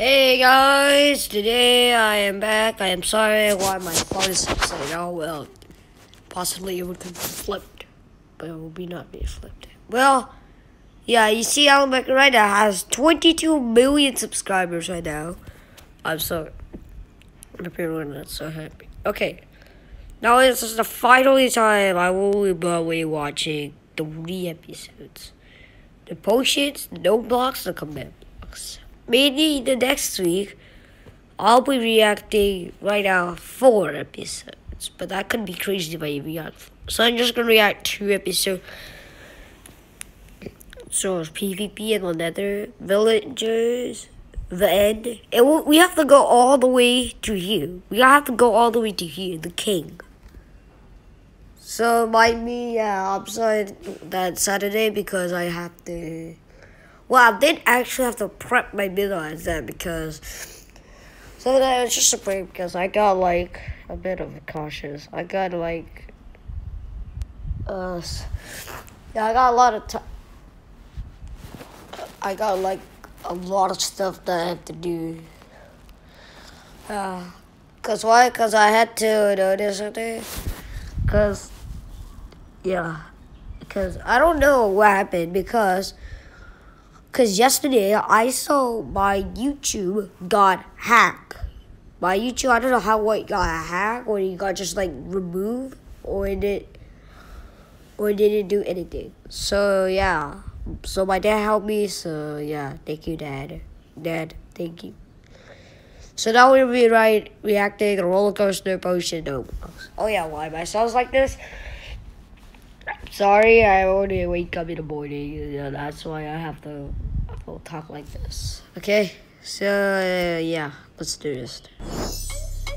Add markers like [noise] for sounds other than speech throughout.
Hey guys, today I am back. I am sorry why my phone is upside down. Well, possibly it would be flipped, but it will be not be flipped. Well, yeah, you see Alan Becker right now has 22 million subscribers right now. I'm so, I'm not so happy. Okay, now this is the final time I will be watching the three episodes. The potions, no blocks, the command blocks maybe the next week I'll be reacting right now four episodes, but that could be crazy if I react. So I'm just gonna react two episodes. So it's PvP and the Nether villagers, the end, and we have to go all the way to here. We have to go all the way to here, the king. So might me, yeah, I'm sorry that Saturday because I have to. Well, I did actually have to prep my video as that because so that was just a break because I got like a bit of a cautious. I got like uh yeah, I got a lot of time. I got like a lot of stuff that I have to do. Uh, cause why? Cause I had to do notice something. Cause yeah, because I don't know what happened because. Because yesterday I saw my YouTube got hacked. My YouTube, I don't know how it got hacked or it got just like removed or it did or it didn't do anything. So yeah. So my dad helped me. So yeah, thank you, Dad. Dad, thank you. So now we'll be right reacting roller coaster potion. Oh yeah, why my sounds like this? Sorry, I already wake up in the morning. Yeah, that's why I have to talk like this. Okay, so uh, yeah, let's do this.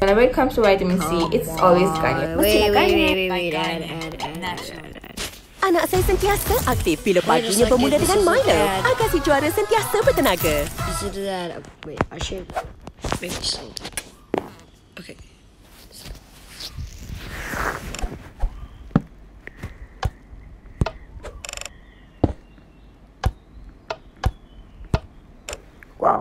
Whenever it comes to vitamin C, Come it's on. always Garnier. Wait, wait, wait, wait, wait, add, add, add, add, add. Anak saya sentiasa aktif bila paginya bermula dengan Milo agar si juara sentiasa bertenaga. Is it that? Wait, I should make something. Okay. Wow.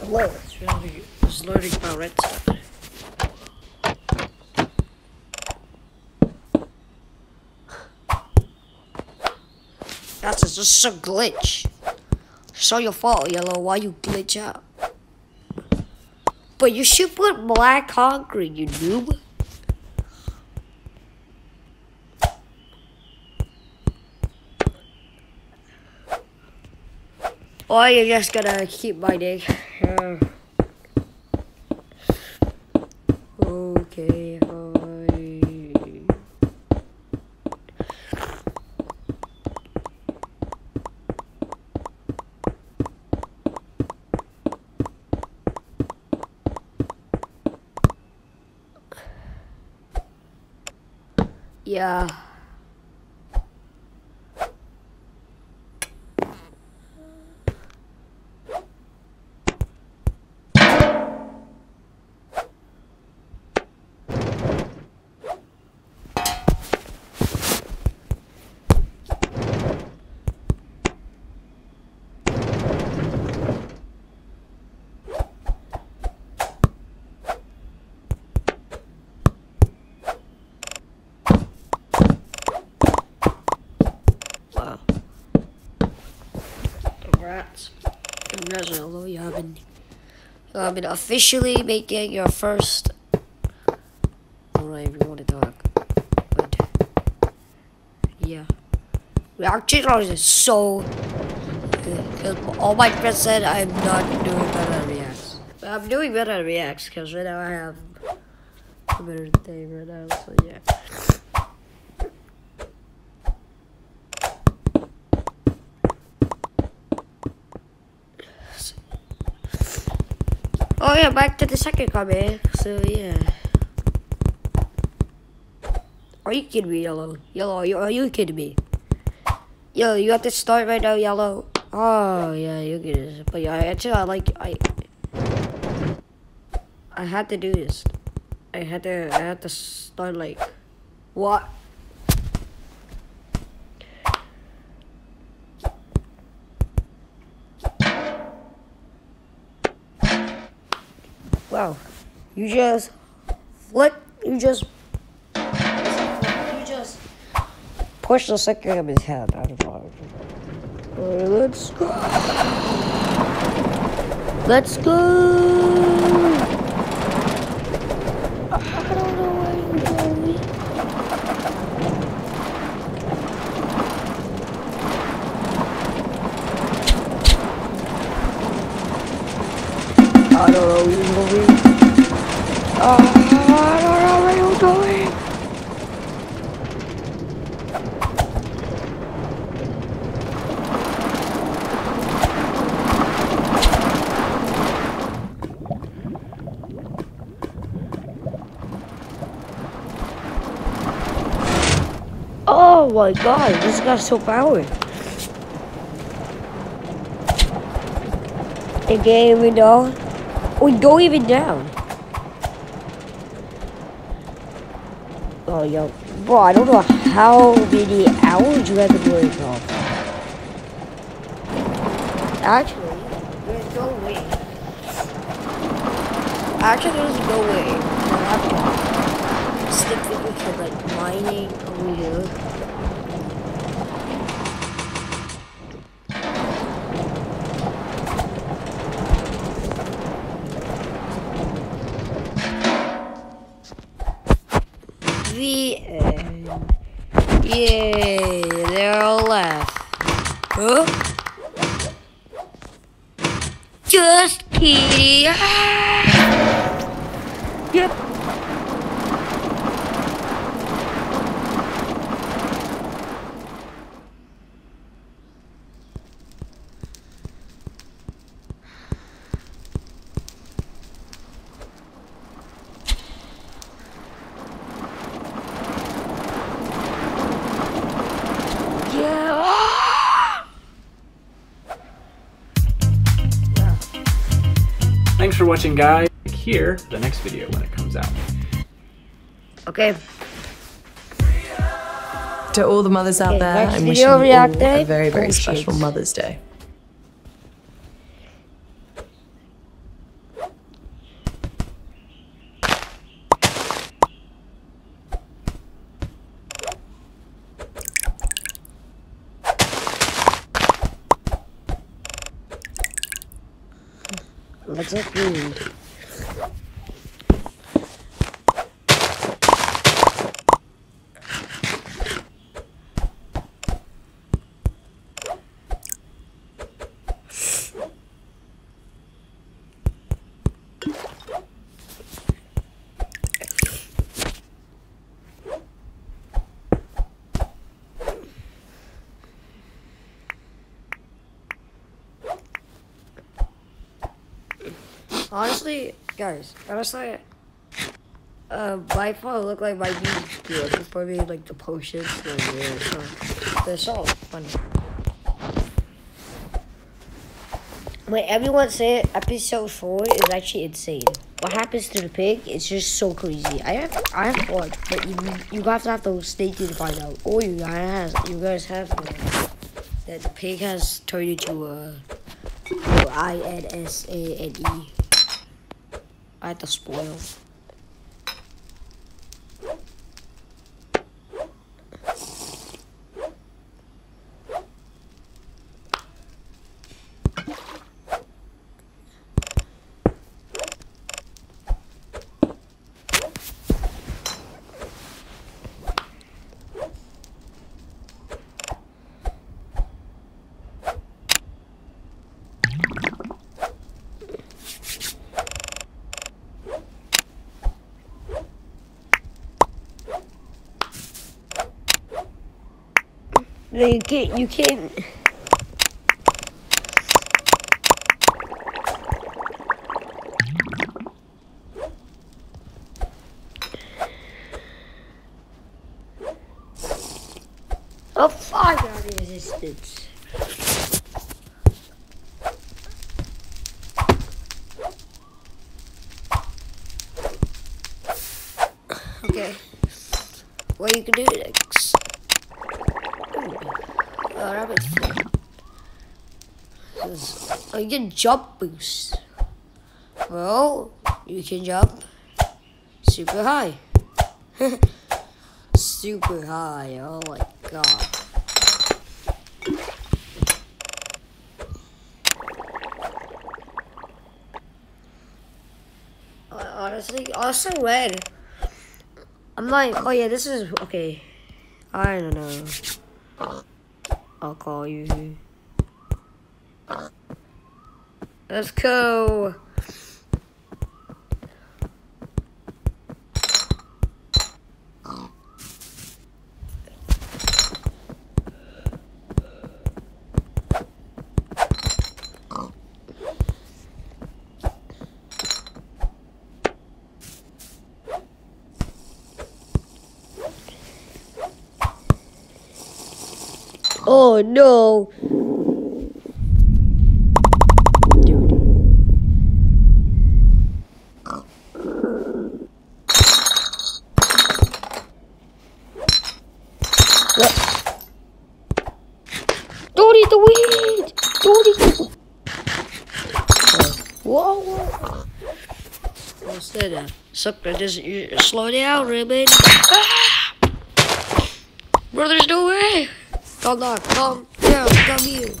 Hello, it's really it's loading my redstone. That's just a glitch. It's all your fault, Yellow. Why you glitch out? But you should put black concrete, you noob. Oh, or you're just gonna keep biting. Yeah. Congrats. Congrats, although you have been, been officially making your first. If you want to talk, but yeah. Reaction is so good. All my friends said I'm not doing better at reacts. But I'm doing better at reacts because right now I have a better thing right now, so yeah. Oh yeah, back to the second comment. So yeah. Are you kidding me, Yellow? Yellow, are you, are you kidding me? Yo, you have to start right now, Yellow. Oh yeah, you get it. But yeah, actually, I like I. I had to do this. I had to. I had to start like, what? Wow. You just flick. You just. You just push the sticker of his head. Let's go. Let's go. I don't know my god, this guy's so powered. Game we know. We go even down. Oh yo, bro, I don't know how many hours you have been doing bro. Actually, there's no way. Actually, there's no way. My laptop stick figure can like mining over here. Yay, they're all left. Huh? Just kidding. Yep. Watching, guys. Here, the next video when it comes out. Okay. To all the mothers out Okay, there, I'm video wishing you all a very, very special Mother's Day. Let's look green. Honestly, guys, honestly, uh, by far look like my music skills. It's probably like the potions and the so funny. When everyone say it, episode four is actually insane. What happens to the pig It's just so crazy. I have I have fun, but you you guys have to stay tuned to find out. Or you guys have you guys have uh, that the pig has turned into a a I N S A N E. I had to spoil. You can't. You can't. Oh, of resistance. Okay. What you can do next? Uh, rabbit foot. Oh, get jump boost. Well, You can jump super high. [laughs] super high. Oh my god. Uh, Honestly, also red. I'm like, oh yeah, this is okay. I don't know. I'll call you. Let's go. Oh no. Dude. What? Don't eat the weed! Don't eat the Whoa, whoa. What's that? Sucker, just slow down. Ah! [laughs] Bro, there's no way! Calm down, calm down, come here.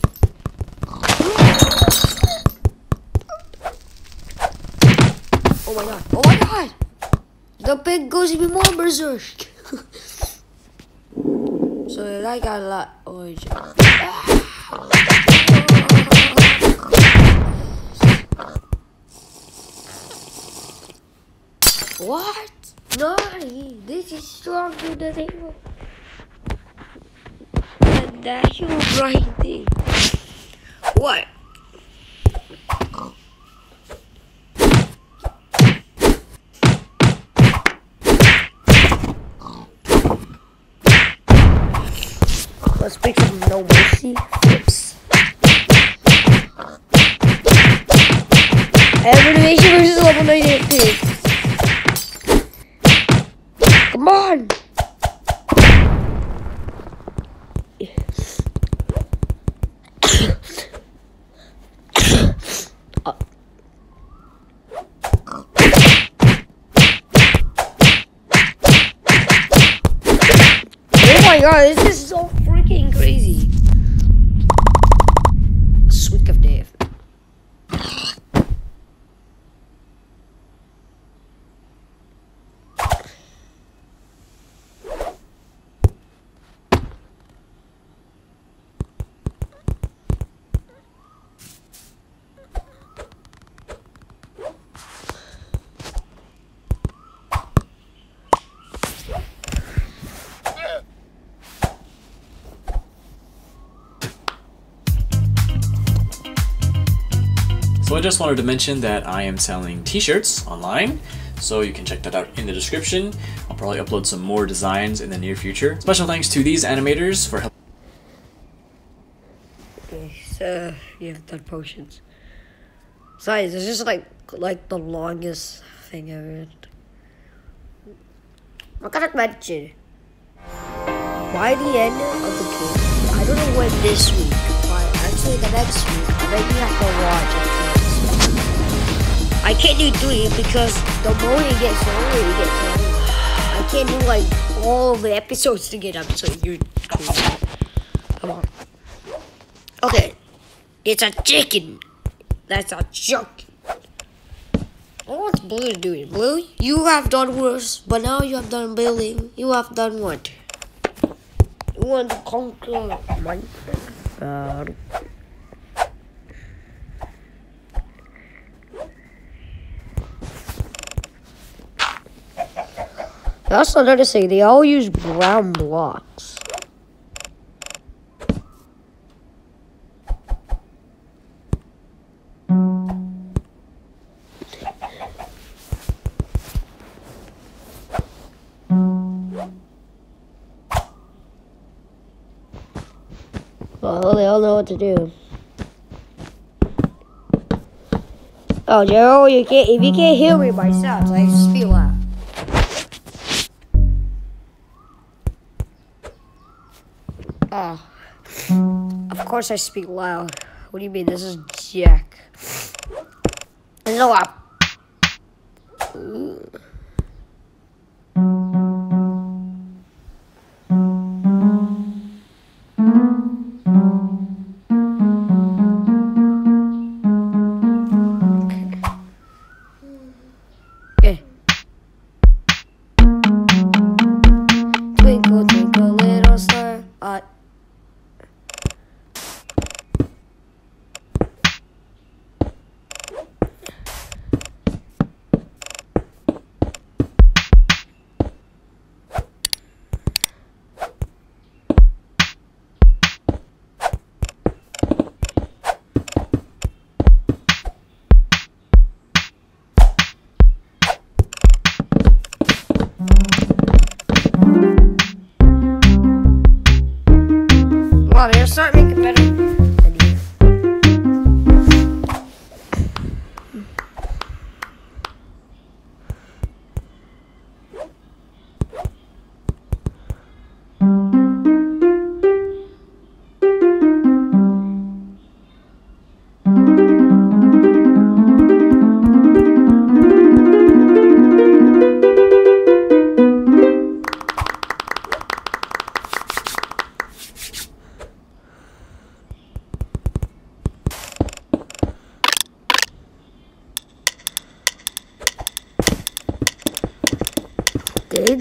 Oh my god, oh my god! The pig goes even more berserk. [laughs] so that got a lot. Oh, what? No, this is stronger than him. And that you grinding. What? Let's pick some no mercy flips. Animation versus level 98 pig. Come on! Oh my god, this is so freaking crazy. Sweet of death. So I just wanted to mention that I am selling t-shirts online, so you can check that out in the description. I'll probably upload some more designs in the near future. Special thanks to these animators for helping Okay, so you have potions. Besides, it's just like like the longest thing ever. I gotta mention by the end of the game, I don't know when this week, but actually the next week, maybe I to watch it. I can't do three because the more it gets longer, longer. I can't do like all the episodes to get up, so you're crazy. Come on. Okay, it's a chicken. That's a chicken. What's Blue doing? Blue, you have done worse, but now you have done building. You have done what? You want to conquer Minecraft. Uh, That's another thing. They all use brown blocks. Well, they all know what to do. Oh, Joe, you can't. If you can't hear me by sounds, I just feel loud. course I speak loud. What do you mean? This is Jack. No, Ooh.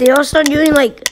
They they all start doing like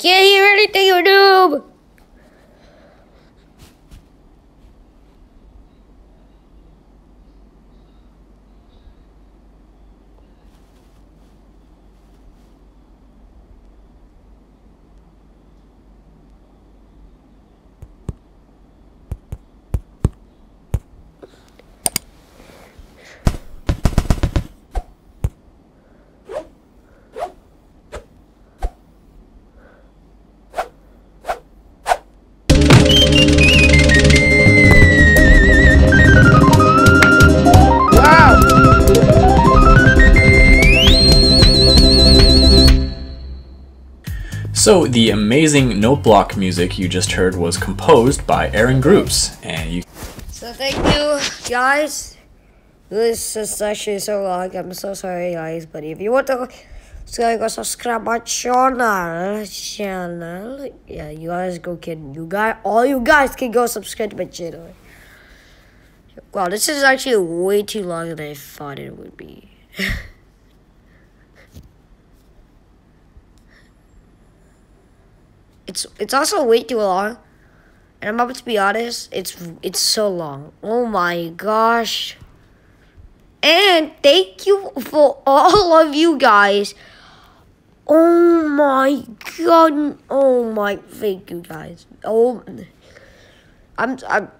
Hear anything you do. Wow. So the amazing note block music you just heard was composed by Aaron Grooves, and you So thank you guys. This is actually so long. I'm so sorry guys, but if you want to so go subscribe my channel channel. Yeah, you guys go can you guys all you guys can go subscribe to my channel. Wow, this is actually way too long than I thought it would be. [laughs] it's it's also way too long. And I'm about to be honest, it's it's so long. Oh my gosh. And thank you for all of you guys. Oh my god. Oh my thank you guys. Oh I'm I'm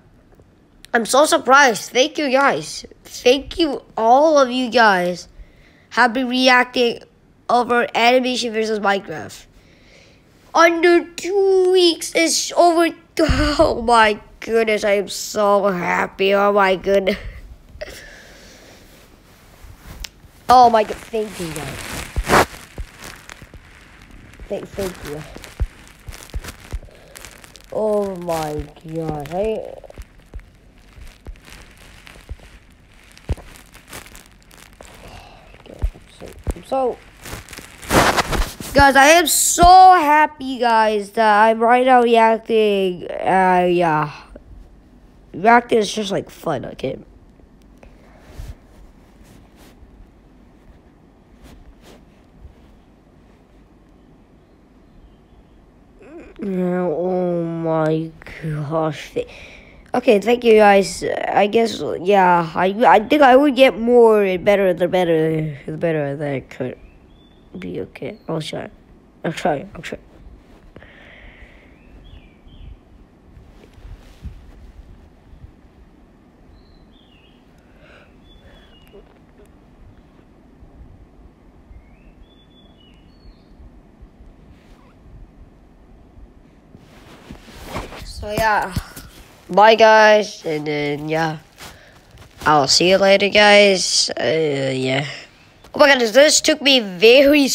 I'm so surprised. Thank you guys. Thank you all of you guys have been reacting over animation versus Minecraft under two weeks is over. [laughs] Oh my goodness, I am so happy. Oh my goodness. Oh my god, thank you guys. Thank, thank you. Oh my god, I. I'm [sighs] so, Guys, I am so happy, guys, that I'm right now reacting. Uh, yeah. Reacting is just like fun, okay? Oh my gosh. Okay, thank you guys. I guess yeah, I I think I would get more and better the better the better that could be okay. I'll try. I'll try. I'll try. So yeah, bye guys, and then yeah, I'll see you later, guys. Uh, yeah. Oh my goodness, this took me very